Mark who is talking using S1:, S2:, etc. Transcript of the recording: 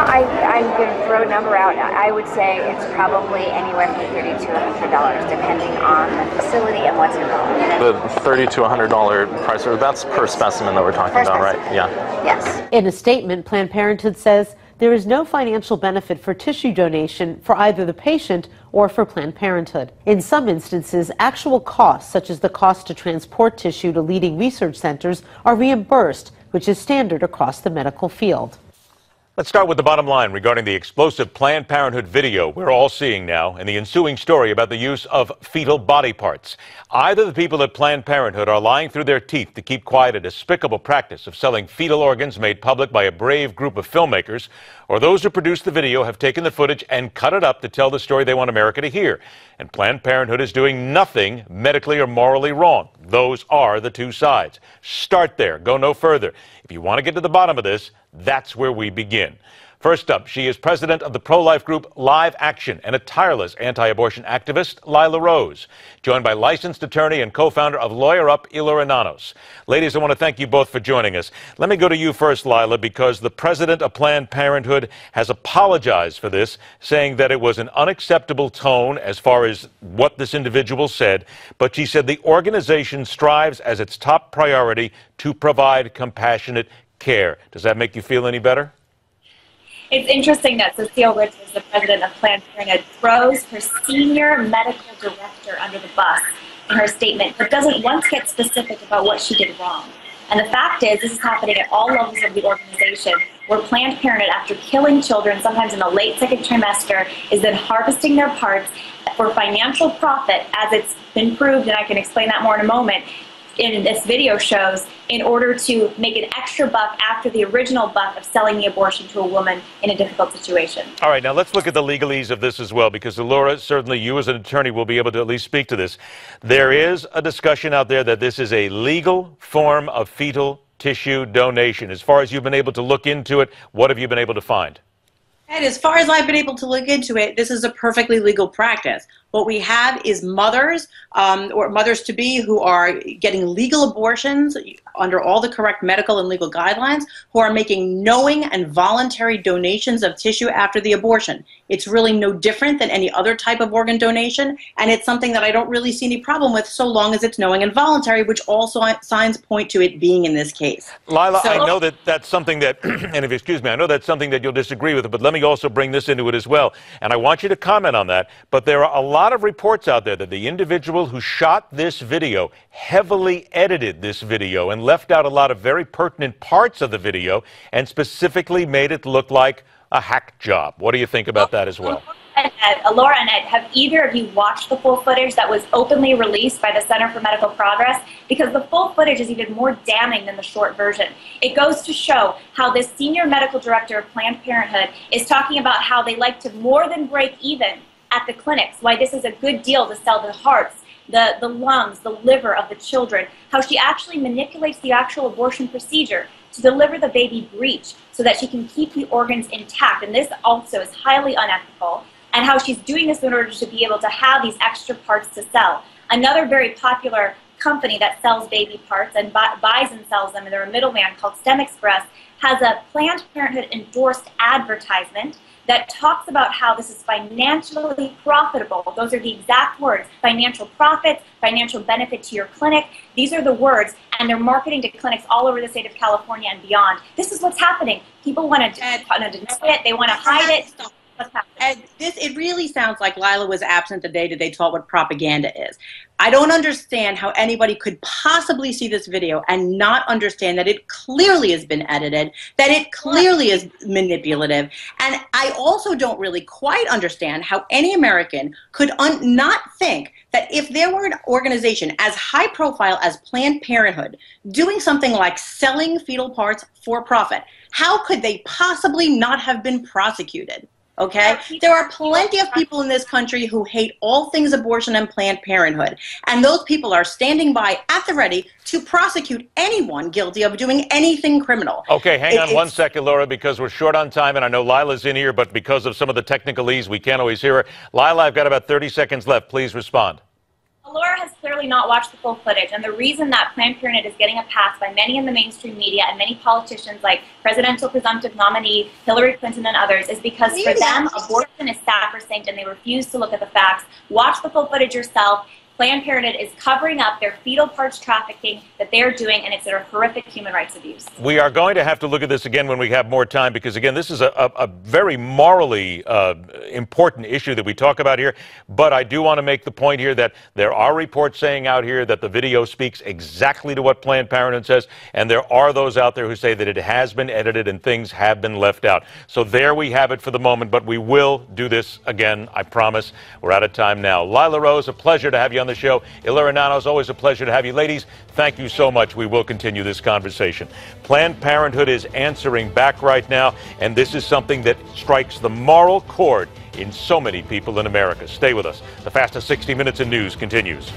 S1: know, I, I'm going to throw a number out. I would say it's probably anywhere from thirty to hundred dollars, depending on the facility and what's involved.
S2: The thirty to hundred dollar price, that's per specimen that we're talking
S1: Per
S2: about, right? Yeah.
S1: Yes.
S3: In a statement, Planned Parenthood says there is no financial benefit for tissue donation for either the patient or for Planned Parenthood. In some instances, actual costs, such as the cost to transport tissue to leading research centers, are reimbursed, which is standard across the medical field.
S4: Let's start with the bottom line regarding the explosive Planned Parenthood video we're all seeing now and the ensuing story about the use of fetal body parts. Either the people at Planned Parenthood are lying through their teeth to keep quiet a despicable practice of selling fetal organs made public by a brave group of filmmakers, or those who produced the video have taken the footage and cut it up to tell the story they want America to hear. And Planned Parenthood is doing nothing medically or morally wrong. Those are the two sides. Start there, go no further. If you want to get to the bottom of this, that's where we begin. First up, she is president of the pro life group Live Action and a tireless anti abortion activist, Lila Rose, joined by licensed attorney and co founder of Lawyer Up, Elura Nanos. Ladies, I want to thank you both for joining us. Let me go to you first, Lila, because the president of Planned Parenthood has apologized for this, saying that it was an unacceptable tone as far as what this individual said, but she said the organization strives as its top priority to provide compassionate care. Does that make you feel any better?
S5: It's interesting that Cecile Richards, the president of Planned Parenthood, throws her senior medical director under the bus in her statement, but doesn't once get specific about what she did wrong. And the fact is, this is happening at all levels of the organization, where Planned Parenthood, after killing children, sometimes in the late second trimester, is then harvesting their parts for financial profit, as it's been proved, and I can explain that more in a moment, in this video shows in order to make an extra buck after the original buck of selling the abortion to a woman in a difficult situation.
S4: All right, now let's look at the legalese of this as well, because Laura, certainly you as an attorney will be able to at least speak to this. There is a discussion out there that this is a legal form of fetal tissue donation. As far as you've been able to look into it, what have you been able to find?
S6: And as far as I've been able to look into it, this is a perfectly legal practice. What we have is mothers um, or mothers to be who are getting legal abortions under all the correct medical and legal guidelines, who are making knowing and voluntary donations of tissue after the abortion. It's really no different than any other type of organ donation, and it's something that I don't really see any problem with so long as it's knowing and voluntary, which all signs point to it being in this case.
S4: Lila,
S6: So-
S4: I know that that's something that, and if you excuse me, I know that's something that you'll disagree with, but let me also bring this into it as well. And I want you to comment on that. But there are a lot of reports out there that the individual who shot this video heavily edited this video and left out a lot of very pertinent parts of the video and specifically made it look like a hack job. What do you think about that as well?
S5: Uh, Laura and Ed, have either of you watched the full footage that was openly released by the Center for Medical Progress? Because the full footage is even more damning than the short version. It goes to show how this senior medical director of Planned Parenthood is talking about how they like to more than break even at the clinics, why this is a good deal to sell the hearts, the, the lungs, the liver of the children, how she actually manipulates the actual abortion procedure to deliver the baby breech so that she can keep the organs intact. And this also is highly unethical. And how she's doing this in order to be able to have these extra parts to sell. Another very popular company that sells baby parts and bu- buys and sells them, and they're a middleman called STEM Express, has a Planned Parenthood endorsed advertisement that talks about how this is financially profitable. Those are the exact words financial profits, financial benefit to your clinic. These are the words, and they're marketing to clinics all over the state of California and beyond. This is what's happening. People want to, want to deny it, they want to hide it.
S6: And this, it really sounds like Lila was absent the day that they taught what propaganda is. I don't understand how anybody could possibly see this video and not understand that it clearly has been edited, that it clearly is manipulative. And I also don't really quite understand how any American could un- not think that if there were an organization as high profile as Planned Parenthood doing something like selling fetal parts for profit, how could they possibly not have been prosecuted? Okay? There are plenty of people in this country who hate all things abortion and Planned Parenthood. And those people are standing by at the ready to prosecute anyone guilty of doing anything criminal.
S4: Okay, hang
S6: It-
S4: on one second, Laura, because we're short on time, and I know Lila's in here, but because of some of the technicalese, we can't always hear her. Lila, I've got about 30 seconds left. Please respond.
S5: Laura has clearly not watched the full footage, and the reason that Planned Parenthood is getting a pass by many in the mainstream media and many politicians like presidential presumptive nominee Hillary Clinton and others is because for them, abortion is sacrosanct and they refuse to look at the facts. Watch the full footage yourself. Planned Parenthood is covering up their fetal parts trafficking that they're doing, and it's a horrific human rights abuse.
S4: We are going to have to look at this again when we have more time because, again, this is a, a, a very morally uh, important issue that we talk about here. But I do want to make the point here that there are reports saying out here that the video speaks exactly to what Planned Parenthood says, and there are those out there who say that it has been edited and things have been left out. So there we have it for the moment, but we will do this again, I promise. We're out of time now. Lila Rose, a pleasure to have you on the show. Elura Nanos, always a pleasure to have you. Ladies, thank you so much. We will continue this conversation. Planned Parenthood is answering back right now, and this is something that strikes the moral chord in so many people in America. Stay with us. The fastest 60 minutes in news continues.